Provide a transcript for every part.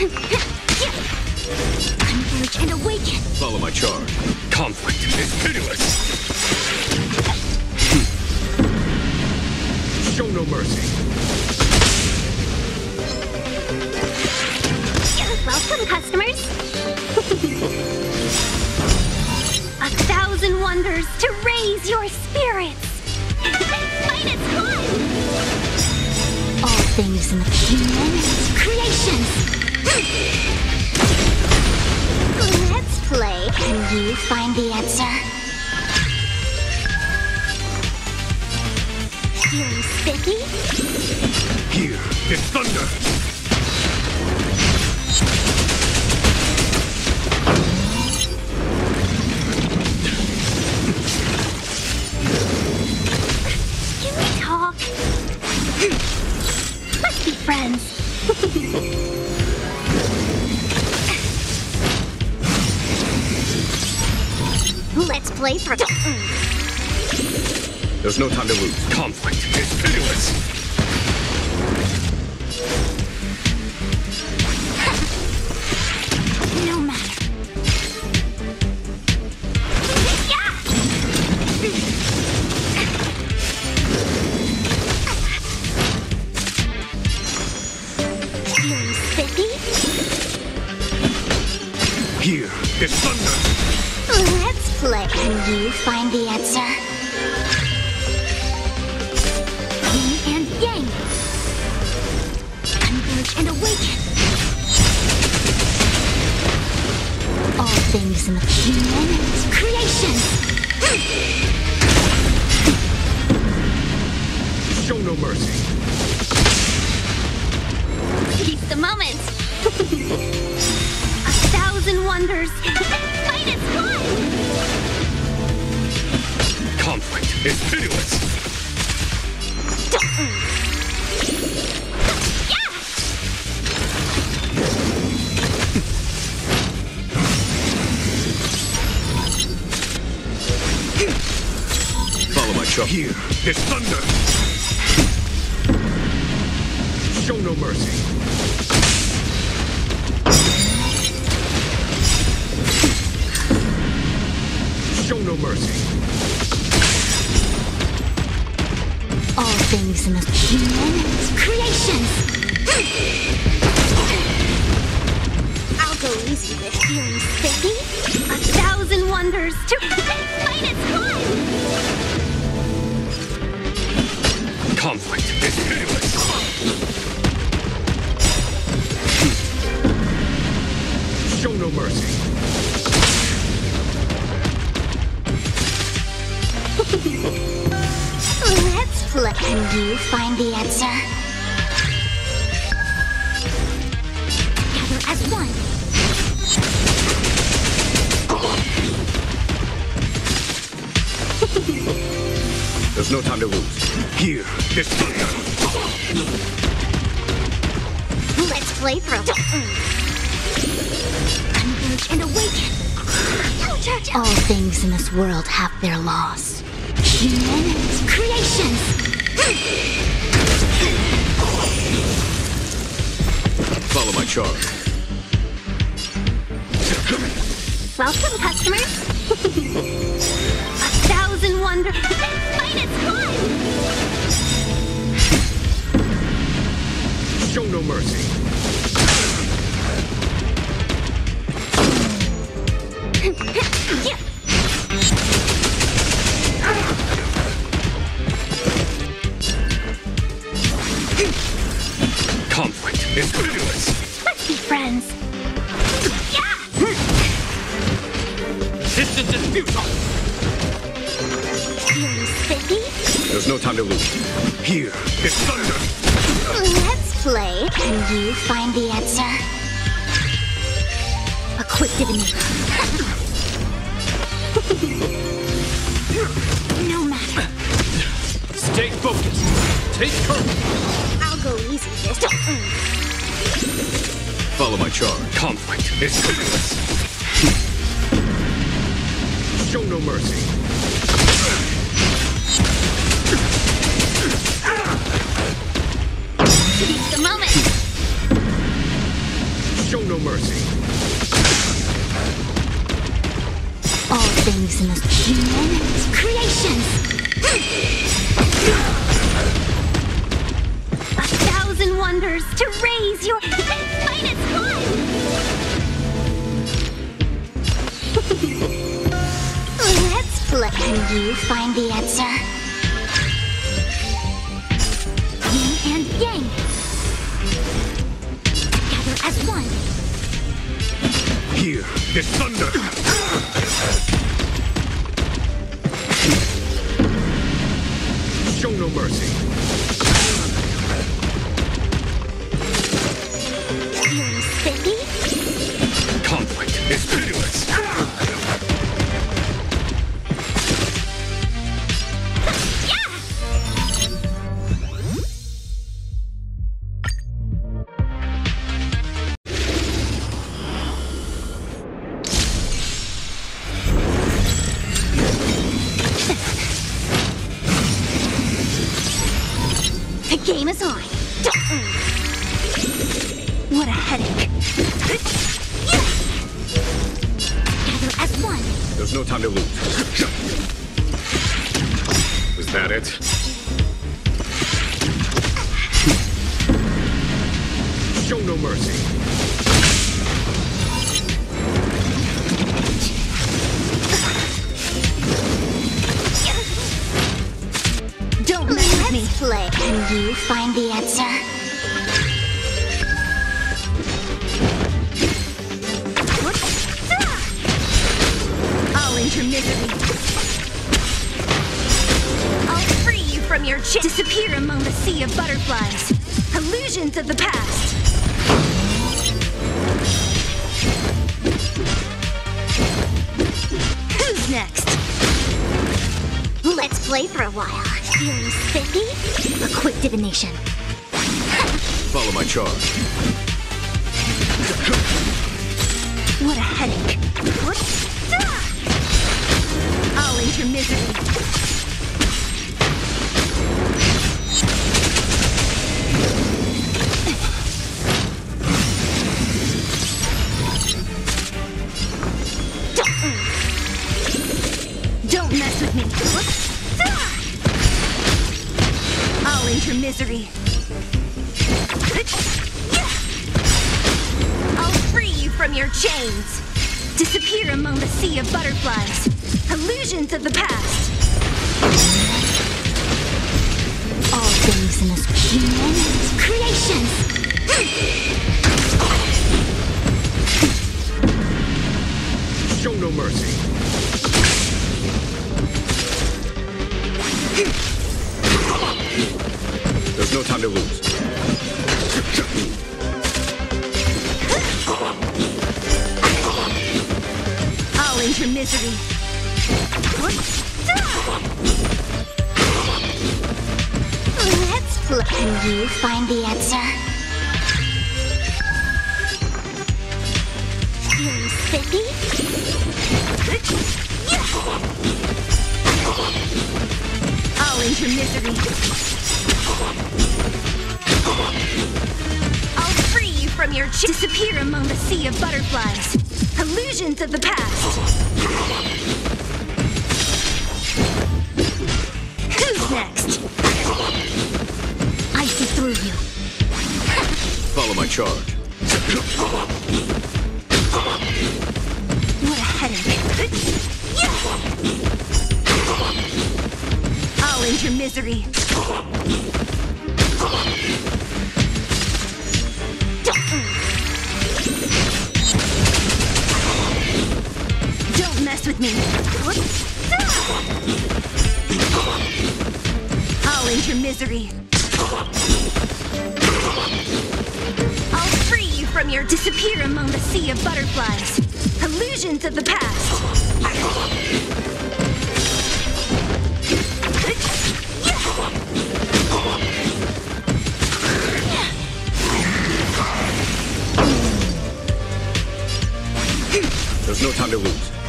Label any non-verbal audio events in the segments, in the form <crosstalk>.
Converge and awaken. Follow my charge. Conflict is pitiless. Show no mercy. Welcome, customers. <laughs> A thousand wonders to raise your spirits. One. All things in the kingdom creations. You find the answer? Feeling spiffy? Here is thunder. Let's play for. There's no time to lose. Conflict is pitiless. No matter. Yeah! Feeling spiffy? Here is thunder. Let's play. Can you find the answer? Yin and yang. Converge and awaken. All things in the kingdom creation. Show no mercy. Seize the moment. <laughs> A thousand wonders. <laughs> Is pitiless. Follow my charge. Here is thunder. Show no mercy. Show no mercy. All things in the kingdom creation. I'll go easy with feeling spiffy. A thousand wonders to finest one. Conflict is pitiless. Show no mercy. Can you find the answer? Together as one. There's no time to lose. Here is thunder. Let's play for a Converge and awaken. All things in this world have their laws. Human creations. Follow my charge. Welcome, customers. a thousand wonders. Finest one. Show no mercy. <laughs> Yeah. Spiffy? There's time to lose. Here is thunder. Let's play. Can you find the answer? A quick divinity. no matter. Stay focused. Take courage. I'll go easy this time. Follow my charge. Conflict is pitiless. Show no mercy. Seize the moment. Show no mercy. All things in this human creations. A thousand wonders to raise your finest one. <laughs> Let's play. Can you find the answer? Here is thunder. Show no mercy. Sticky? Conflict is game is on. What a headache. Together as one. There's no time to lose. Was that it? Show no mercy. Can you find the answer? I'll enter misery. I'll free you from your chain. Disappear among the sea of butterflies. Illusions of the past. Who's next? Let's play for a while. Feeling spiffy? A quick divination. Follow my charge. What a headache. What? I'll enter misery. I'll misery. I'll free you from your chains. Disappear among the sea of butterflies. Illusions of the past. All things in this human creations. Show no mercy. There's no time to lose. I'll enter misery. Let's play. Can you find the answer? Feeling spiffy? I'll enter misery. I'll free you from your ch- disappear among the sea of butterflies. Illusions of the past. Who's next? I see through you. Follow my charge. What a headache. I'll enter misery. Me. I'll enter misery. I'll free you from your disappear among the sea of butterflies. Illusions of the past. There's no time to lose.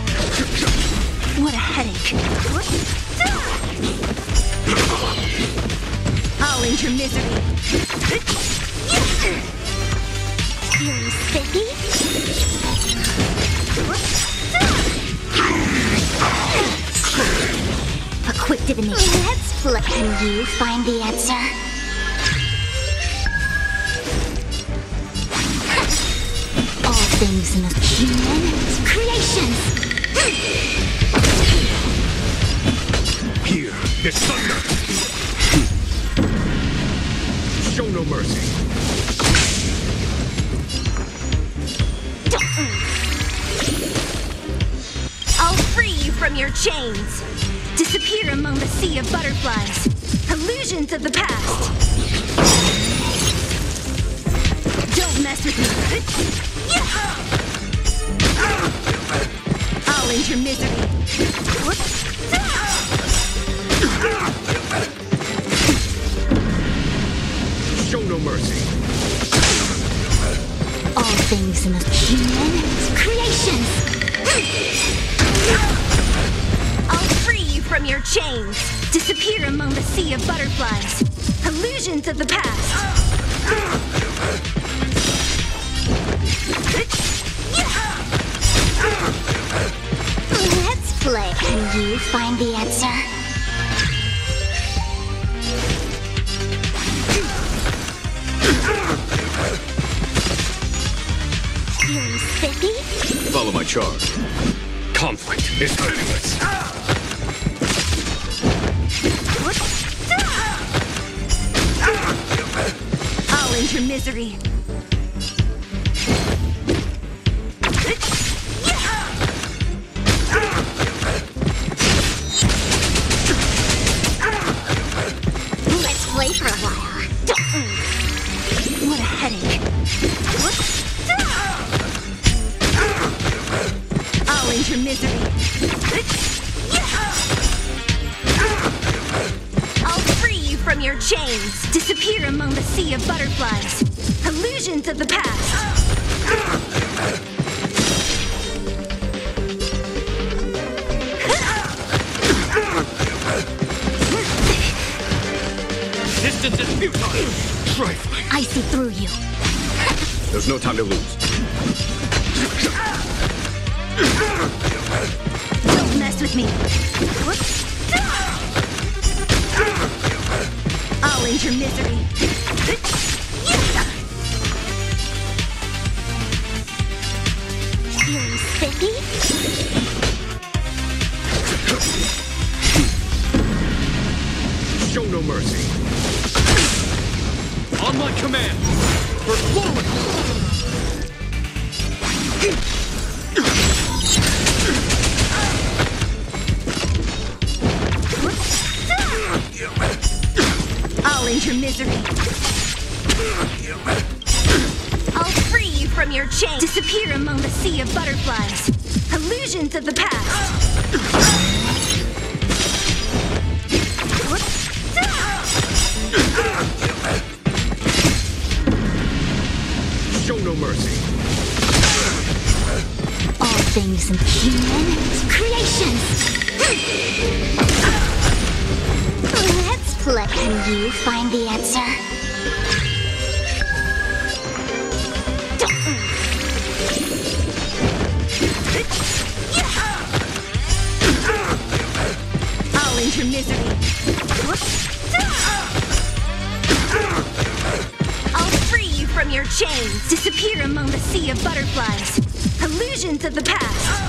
What a headache. I'll end your misery. spiffy? A quick divination. Let's flip. Can you find the answer? All things in the human creations. Thunder. Show no mercy. I'll free you from your chains. Disappear among the sea of butterflies. Illusions of the past. Don't mess with me. I'll end your misery. Mercy. All things in the human creations. I'll free you from your chains. Disappear among the sea of butterflies. Illusions of the past. Let's play. Can you find the answer? Follow my charge. Conflict is pitiless. I'll end your misery. Sea of butterflies. Illusions of the past. Distance is futile. Trifling. I see through you. There's no time to lose. Don't mess with me. I'll end your misery. Show no mercy. On my command. For glory. I'll your misery. I'll free you from your chains. Disappear among the sea of butterflies. Illusions of the past. Show no mercy. All things in human creations. You find the answer? I'll your misery. I'll free you from your chains. Disappear among the sea of butterflies. Illusions of the past.